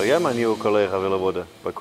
Zou jij mijn nieuwe collega willen worden bij